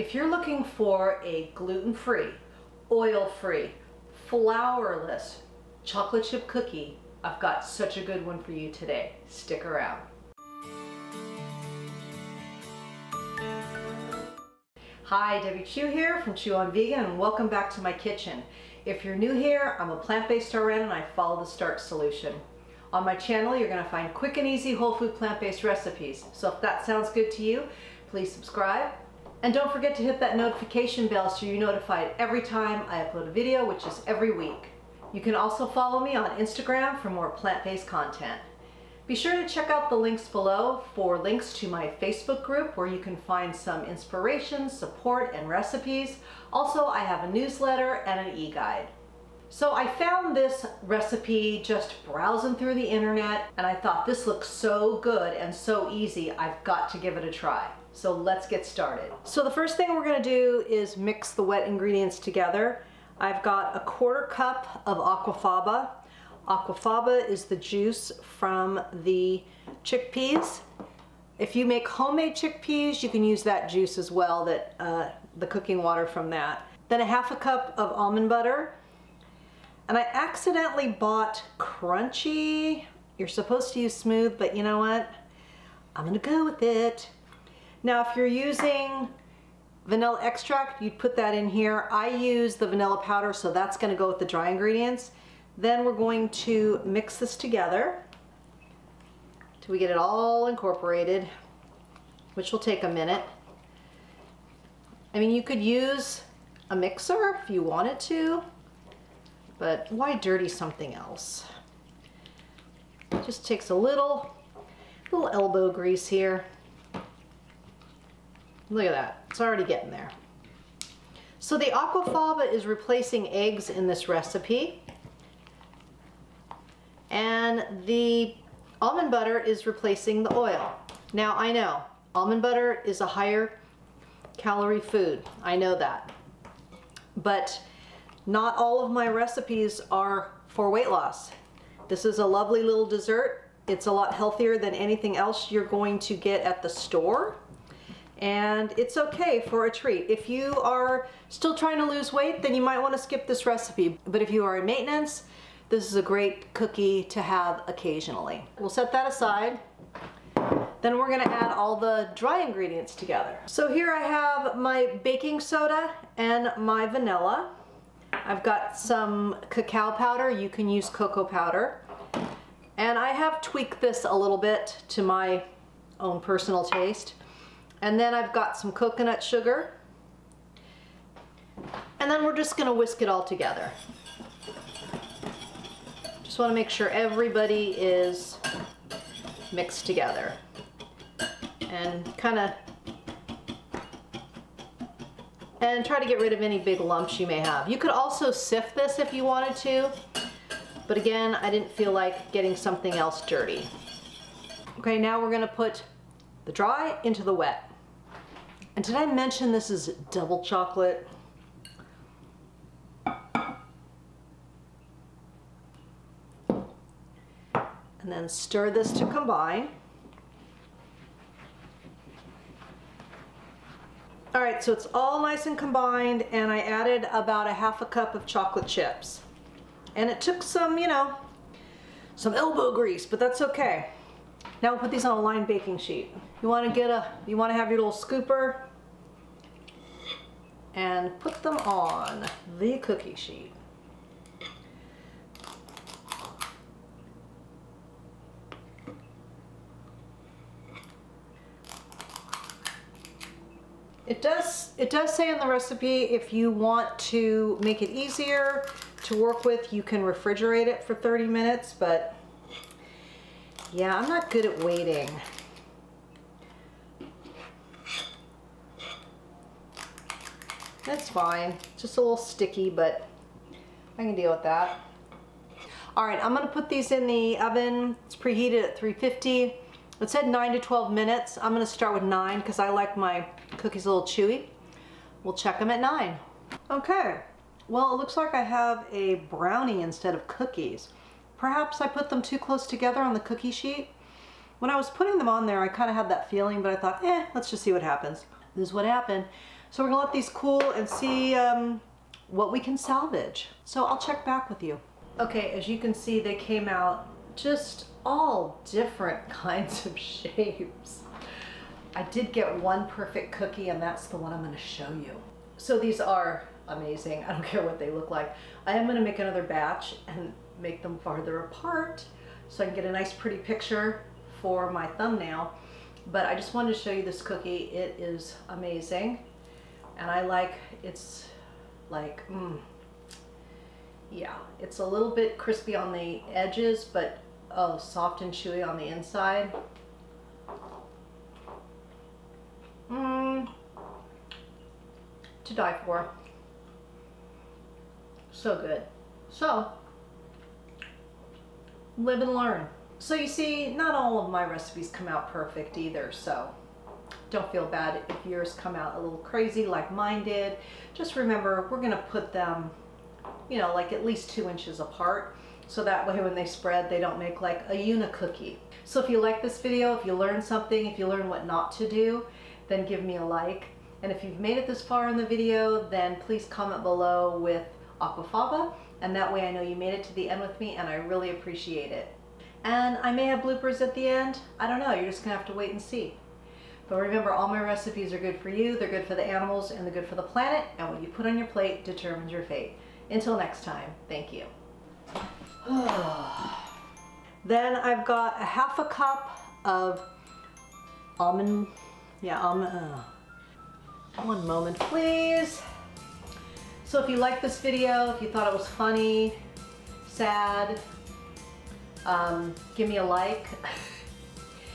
If you're looking for a gluten-free, oil-free, flourless chocolate chip cookie, I've got such a good one for you today. Stick around. Hi, Debbie Chu here from Chew on Vegan and welcome back to my kitchen. If you're new here, I'm a plant-based RN and I follow the Starch Solution. On my channel, you're gonna find quick and easy whole food plant-based recipes. So if that sounds good to you, please subscribe. And don't forget to hit that notification bell so you're notified every time I upload a video, which is every week. You can also follow me on Instagram for more plant-based content. Be sure to check out the links below for links to my Facebook group where you can find some inspiration, support, and recipes. Also, I have a newsletter and an e-guide. So I found this recipe just browsing through the internet and I thought this looks so good and so easy, I've got to give it a try. So let's get started. So the first thing we're gonna do is mix the wet ingredients together. I've got a quarter cup of aquafaba. Aquafaba is the juice from the chickpeas. If you make homemade chickpeas, you can use that juice as well, that uh, the cooking water from that. Then a half a cup of almond butter. And I accidentally bought crunchy. You're supposed to use smooth, but you know what? I'm gonna go with it. Now, if you're using vanilla extract, you'd put that in here. I use the vanilla powder, so that's gonna go with the dry ingredients. Then we're going to mix this together till we get it all incorporated, which will take a minute. I mean, you could use a mixer if you wanted to, but why dirty something else? It just takes a little, little elbow grease here. Look at that, it's already getting there. So the aquafaba is replacing eggs in this recipe. And the almond butter is replacing the oil. Now I know, almond butter is a higher calorie food. I know that. But not all of my recipes are for weight loss. This is a lovely little dessert. It's a lot healthier than anything else you're going to get at the store. And it's okay for a treat. If you are still trying to lose weight, then you might want to skip this recipe. But if you are in maintenance, this is a great cookie to have occasionally. We'll set that aside. Then we're gonna add all the dry ingredients together. So here I have my baking soda and my vanilla. I've got some cacao powder. You can use cocoa powder. And I have tweaked this a little bit to my own personal taste. And then I've got some coconut sugar. And then we're just gonna whisk it all together. Just want to make sure everybody is mixed together and kind of and try to get rid of any big lumps you may have. You could also sift this if you wanted to, but again, I didn't feel like getting something else dirty. Okay, now we're gonna put the dry into the wet. And did I mention this is double chocolate? and then stir this to combine. All right, so it's all nice and combined and I added about a half a cup of chocolate chips. And it took some, you know, some elbow grease, but that's okay. Now we'll put these on a lined baking sheet. You wanna get a, you wanna have your little scooper and put them on the cookie sheet. It does, it does say in the recipe if you want to make it easier to work with, you can refrigerate it for 30 minutes, but yeah, I'm not good at waiting. That's fine. Just a little sticky, but I can deal with that. All right, I'm gonna put these in the oven. It's preheated at 350. It said 9 to 12 minutes. I'm to start with 9 because I like my cookies a little chewy. We'll check them at 9. Okay, well it looks like I have a brownie instead of cookies. Perhaps I put them too close together on the cookie sheet. When I was putting them on there, I kind of had that feeling, but I thought, eh, let's just see what happens. This is what happened. So we're gonna let these cool and see um, what we can salvage. So I'll check back with you. Okay, as you can see, they came out just all different kinds of shapes. I did get one perfect cookie and that's the one I'm gonna show you. So these are amazing. I don't care what they look like. I am gonna make another batch and make them farther apart so I can get a nice pretty picture for my thumbnail. But I just wanted to show you this cookie. It is amazing. And I like, it's like, mm, yeah, it's a little bit crispy on the edges, but oh, soft and chewy on the inside. Mmm, to die for. So good. So, live and learn. So you see, not all of my recipes come out perfect either, so don't feel bad if yours come out a little crazy like mine did. Just remember, we're gonna put them, you know, like at least two inches apart. So that way when they spread, they don't make like a unicookie. So if you like this video, if you learn something, if you learn what not to do, then give me a like. And if you've made it this far in the video, then please comment below with aquafaba. And that way I know you made it to the end with me and I really appreciate it. And I may have bloopers at the end. I don't know, you're just gonna have to wait and see. But remember, all my recipes are good for you, they're good for the animals, and they're good for the planet, and what you put on your plate determines your fate. Until next time, thank you. then I've got a half a cup of almond, yeah, almond, uh, one moment please. So if you liked this video, if you thought it was funny, sad, um, give me a like.